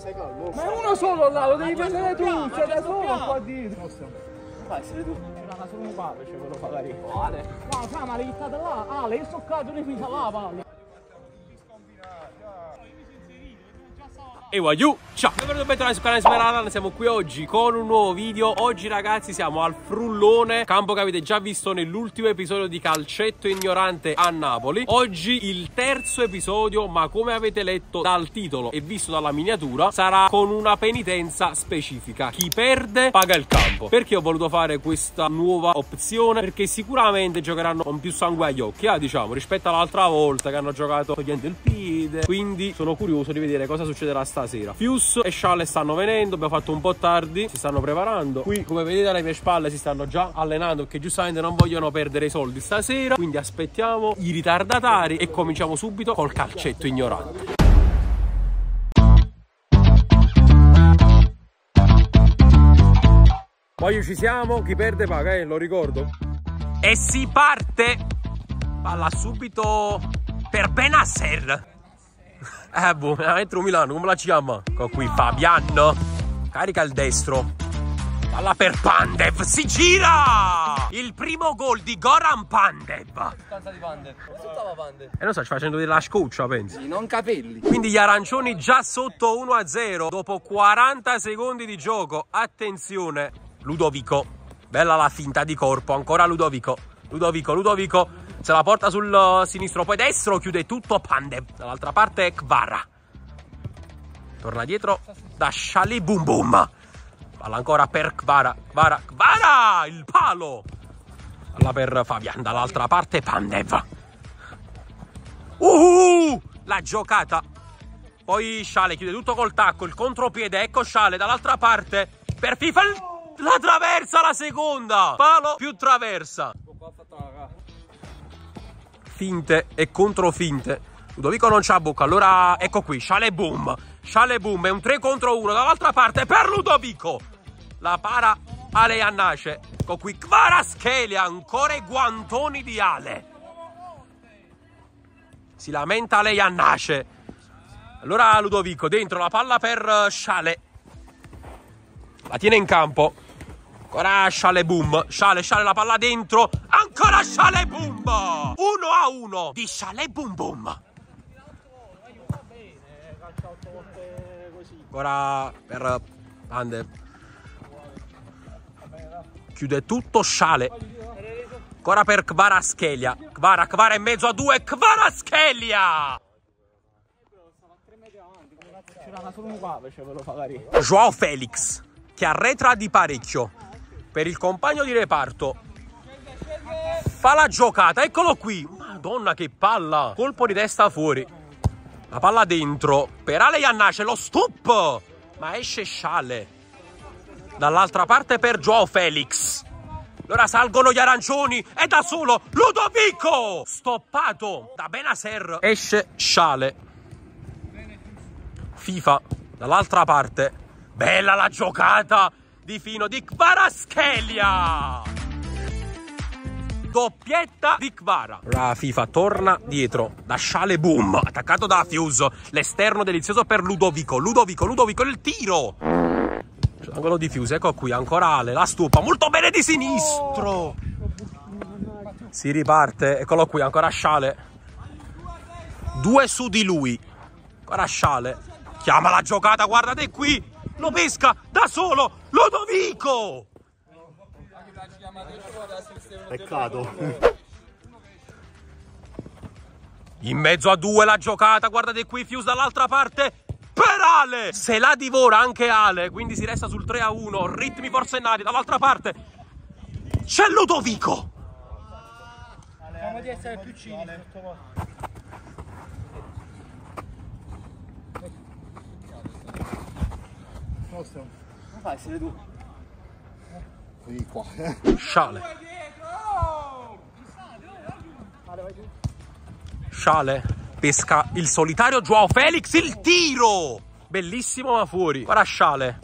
stai calmo. Ma è uno solo là, lo devi prendere tu, c'è da solo qua dietro. Fai essere tu. C'era solo un padre, c'è quello magari. Quale? Ma fra, ma l'hai buttata là. Ah, l'hai stoccato di fisa là, palla. E wagyu, ciao! Benvenuti e bentornati sul canale Smeralda, siamo qui oggi con un nuovo video. Oggi ragazzi siamo al Frullone, campo che avete già visto nell'ultimo episodio di Calcetto Ignorante a Napoli. Oggi il terzo episodio, ma come avete letto dal titolo e visto dalla miniatura Sarà con una penitenza specifica. Chi perde paga il campo. Perché ho voluto fare questa nuova opzione? Perché sicuramente giocheranno con più sangue agli occhi, ah, diciamo, rispetto all'altra volta che hanno giocato togliendo il piede Quindi sono curioso di vedere cosa succederà stasera Fius e Sciale stanno venendo, abbiamo fatto un po' tardi, si stanno preparando. Qui, come vedete alle mie spalle, si stanno già allenando perché giustamente non vogliono perdere i soldi stasera. Quindi aspettiamo i ritardatari e cominciamo subito col calcetto ignorante. Poi ci siamo, chi perde paga, eh, lo ricordo. E si parte! Palla subito per Benasser. Eh, boh, entro Milano, come la chiama? Con qui Fabiano. Carica il destro. Palla per Pandev, si gira! Il primo gol di Goran Pandev. Stanza di Pandev. Risultava Pandev. E non so, ci facendo della scoccia, pensi? Sì, non capelli. Quindi gli arancioni già sotto 1-0 dopo 40 secondi di gioco. Attenzione, Ludovico. Bella la finta di corpo, ancora Ludovico. Ludovico, Ludovico se la porta sul sinistro, poi destro chiude tutto Pandev. Dall'altra parte Kvara. Torna dietro da Shali Boom Boom. Palla ancora per Kvara, Kvara, Kvara! Il palo! Palla per Fabian, dall'altra parte Pandev. Uh! La giocata. Poi Sciale chiude tutto col tacco, il contropiede, ecco Sciale dall'altra parte. Per FIFA la traversa la seconda. Palo più traversa. Finte e controfinte. Ludovico non c'ha bocca, allora ecco qui, Sciale Boom. Sciale Boom è un 3 contro 1 dall'altra parte per Ludovico. La para Ale Annace. Ecco qui Kvaraschelia, ancora i guantoni di Ale. Si lamenta lei Annace. Allora Ludovico dentro la palla per Sciale. La tiene in campo. Ancora Sciale Boom. Sciale, Sciale la palla dentro. Ancora Sciale Boom. 1 a 1 di Sciale Boom Boom. Ancora per Pande. Chiude tutto Sciale. Ancora per Kvaraschelia. Kvara, Kvara in mezzo a due. Kvaraschelia. Joao Felix che arretra di parecchio per il compagno di reparto. Fa la giocata, eccolo qui. Madonna che palla. Colpo di testa fuori. La palla dentro. Per Ale Iannace lo stop. Ma esce Sciale. Dall'altra parte per Joao Felix. Allora salgono gli arancioni. È da solo Ludovico. Stoppato da Benaser. Esce Sciale. FIFA dall'altra parte. Bella la giocata di fino di Kvaraschelia. Doppietta di Kvara. La FIFA torna dietro da Sciale Boom, attaccato da Fuse. L'esterno delizioso per Ludovico. Ludovico, Ludovico, il tiro. Angolo di Fuse, ecco qui, ancora Ale, la stupa, molto bene di sinistro. Si riparte, eccolo qui, ancora Sciale. Due su di lui. Ancora Sciale. Chiama la giocata, guardate qui. Lo pesca da solo Ludovico. Peccato. In mezzo a due la giocata, guardate qui, Fuse dall'altra parte per Ale. Se la divora anche Ale, quindi si resta sul 3 a 1, ritmi forsennati dall'altra parte. C'è Ludovico. Speriamo di essere più cinici. Come fai essere tu? Qui qua. Sciale. Sciale pesca il solitario Joao Felix, il tiro! Bellissimo ma fuori. Guarda Sciale.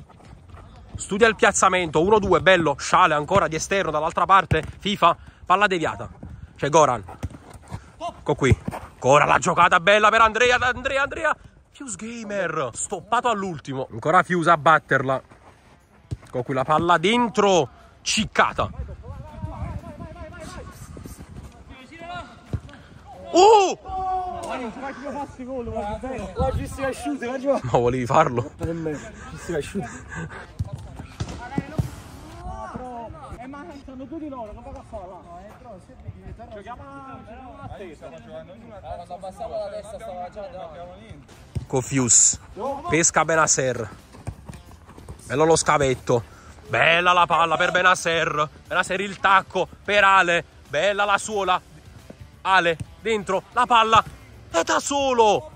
Studia il piazzamento, 1-2, bello. Sciale ancora di esterno dall'altra parte. FIFA, palla deviata. C'è Goran. Ecco qui. Ancora la giocata bella per Andrea, Andrea, Andrea. Fuse Gamer, stoppato all'ultimo. Ancora Fuse a batterla. Con qui la palla dentro, ciccata. Uh! Oggi si guarda. Ma volevi farlo? Ci si asciuti. Eh ma stanno tutti loro, non va a fare là. Giochiamo a testa. Quando abbassava la testa davanti. Con Fuse. Pesca Benasser. Bello lo scavetto. Bella la palla per Benasser. Benasser il tacco per Ale. Bella la suola. Ale dentro la palla. E da solo.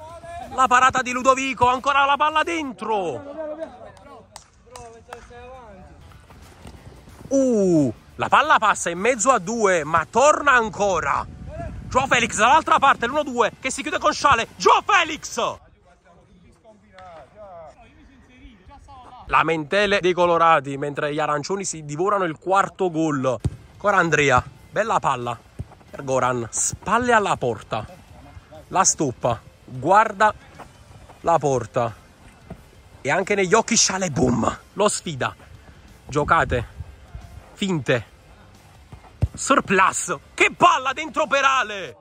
La parata di Ludovico. Ancora la palla dentro. Uh, la palla passa in mezzo a due, ma torna ancora. Joe Felix dall'altra parte, l'1-2 che si chiude con Sciale. Joe Felix! Lamentele dei colorati mentre gli arancioni si divorano il quarto gol. Ancora Andrea, bella palla per Goran, spalle alla porta. La stoppa, guarda la porta. E anche negli occhi Sciale, boom, lo sfida. Giocate, finte, surplus. Che palla dentro Perale!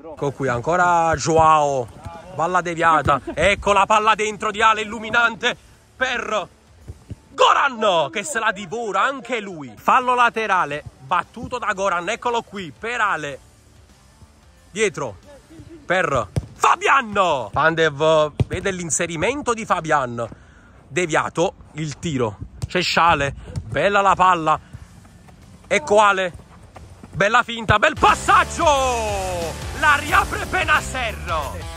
Ecco qui ancora Joao. Palla deviata. Ecco la palla dentro di Ale illuminante per Goran che se la divora anche lui. Fallo laterale battuto da Goran. Eccolo qui per Ale. Dietro per Fabian. Pandev vede l'inserimento di Fabian. Deviato il tiro. C'è Sciale. Bella la palla. Ecco Ale. Bella finta, bel passaggio! La riapre Benasser.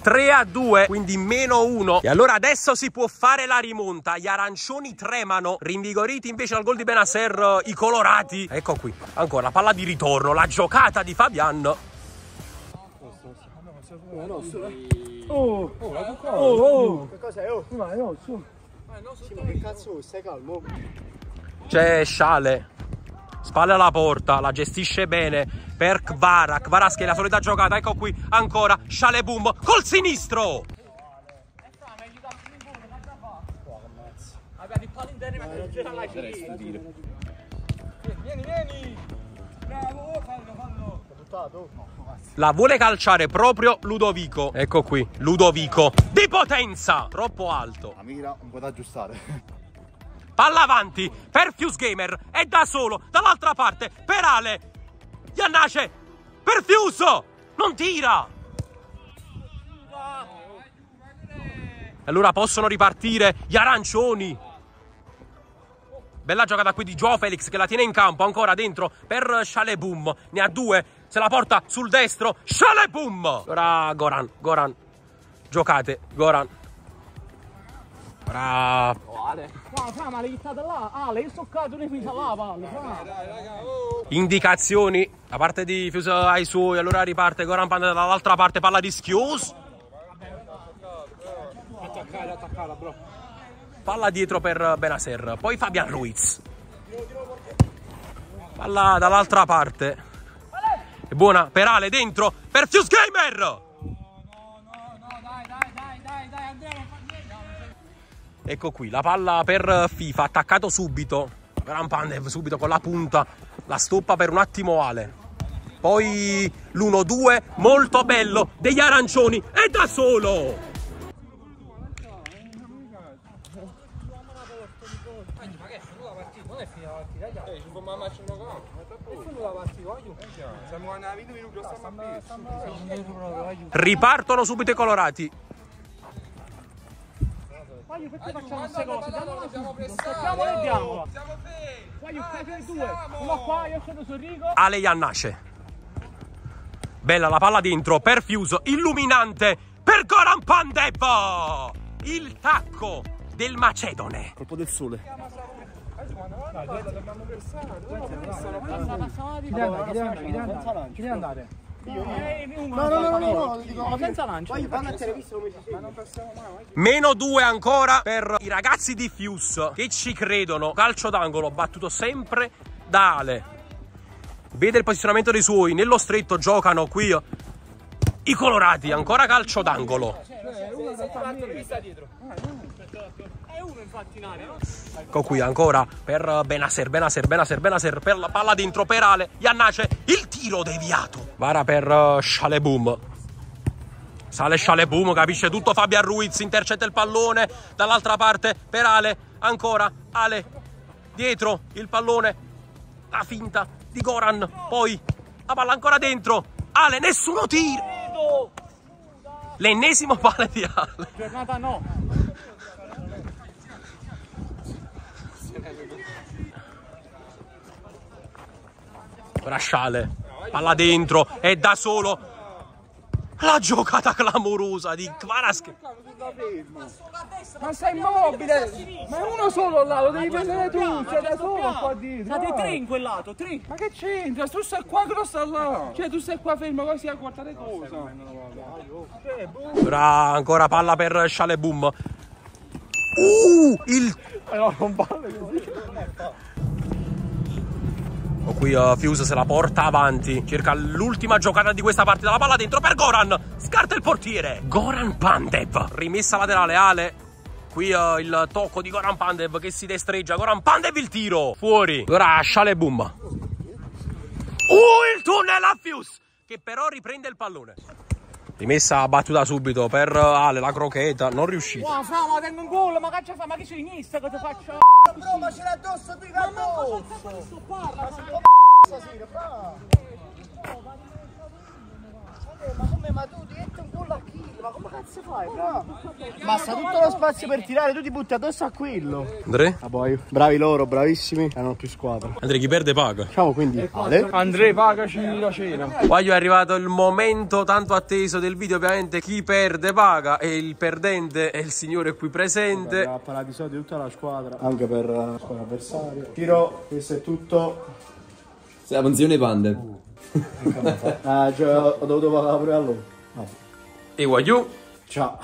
3 a 2, quindi meno 1. E allora adesso si può fare la rimonta. Gli arancioni tremano, rinvigoriti invece dal gol di Benasser, i colorati. Ecco qui, ancora palla di ritorno, la giocata di Fabian. Oh, oh, oh. C'è Sciale. Spalle alla porta, la gestisce bene per Kvarak. Kvaras che è la solita giocata, ecco qui ancora Sciale boom col sinistro. Vieni, vieni. Bravo, fallo, fallo. Buttato? No, La vuole calciare proprio Ludovico. Ecco qui, Ludovico. Di potenza! Troppo alto. La mira un po' da aggiustare. Palla avanti per Fuse Gamer. È da solo. Dall'altra parte per Ale. Iannace per Fuse. Non tira. Allora possono ripartire gli arancioni. Bella giocata qui di Joe Felix che la tiene in campo. Ancora dentro per Shaleboom. Ne ha due. Se la porta sul destro. Shaleboom. Ora Goran. Goran. Giocate. Goran. Ora Qua, fra, ma l'hai buttata là. Ale, io sto finita là, palla. fra. indicazioni da parte di Fuse ai suoi. Allora riparte Goran Panda dall'altra parte. Palla di Schius. Attaccare, attaccare, bro. Palla dietro per Benasser. Poi Fabian Ruiz. Palla dall'altra parte. È buona per Ale dentro per Fuse Gamer. Ecco qui la palla per FIFA. Attaccato subito. Gran Pandev subito con la punta. La stoppa per un attimo Ale. Poi l'1-2 molto bello degli arancioni. E da solo. Ripartono subito i colorati. Voglio perché facciamo queste cose? Diamola subito. Stoppiamola e diamola. Voglio fare due. Uno qua, io sono su Rico. Ale Iannace. Bella la palla dentro, per Fiuso, illuminante, per Goran Pandev! Il tacco del Macedone. Colpo del sole. Chi deve andare? Chi deve andare? Chi deve andare? Andare? No, no, no, no, no, dico, Ma senza lancio. Vai, vanno a visto come si segue. Meno due ancora per i ragazzi di Fius che ci credono. Calcio d'angolo battuto sempre da Ale. vede il posizionamento dei suoi, nello stretto giocano qui i colorati, ancora calcio d'angolo. È uno infatti in aria, no? Ecco qui ancora per Benasser, Benasser, Benasser, Benasser, per la palla dentro per Ale, Iannace, il tiro deviato. Vara per Shaleboom. Sale Shaleboom, capisce tutto. Fabian Ruiz, intercetta il pallone, dall'altra parte. Per Ale, ancora Ale, dietro il pallone, la finta di Goran, poi la palla ancora dentro, Ale, nessuno tiro. L'ennesimo palo di Ale. Giornata no. Ora Sciale, palla dentro, è da solo. La giocata clamorosa di Kvarask. Ma sei immobile! Ma è uno solo là, lo devi prendere tu, c'è da solo qua dietro. No. tre in quel lato, tre. Ma che c'entra? Tu stai qua sta là. Cioè tu stai qua fermo così a guardare cosa. Ora ancora palla per Shaleboom. Uh, il No, non vale così. Oh, qui uh, Fuse se la porta avanti. Cerca l'ultima giocata di questa partita. La palla dentro per Goran. Scarta il portiere. Goran Pandev. Rimessa laterale Ale. Qui uh, il tocco di Goran Pandev che si destreggia. Goran Pandev il tiro. Fuori. Ora Shaleboom. Uh, il tunnel a Fuse. Che però riprende il pallone. Rimessa battuta subito per uh, Ale, la crocheta. Non riuscita. Ma fra, ma tengo un gol, ma che ci fa? Ma che c'è inizia che ti faccio? Bro, ma ce l'ha addosso, tu che addosso! Ma come, ma tu ti metti un gol a kill, ma come cazzo fai, bro? Ma sta tutto lo spazio per tirare, tu ti butti addosso a quello. Andre? Ah poi, bravi loro, bravissimi, hanno più squadra. Andre, chi perde paga. Facciamo quindi Ale. Andrea, pagaci la cena. Guaglio è arrivato il momento tanto atteso del video, ovviamente chi perde paga e il perdente è il signore qui presente. Ha parlato i soldi tutta la squadra, anche per la squadra avversaria. Tiro, questo è tutto. La mansione pande. Ah, già, ho dovuto pagare pure a loro. E Guagliù Ciao.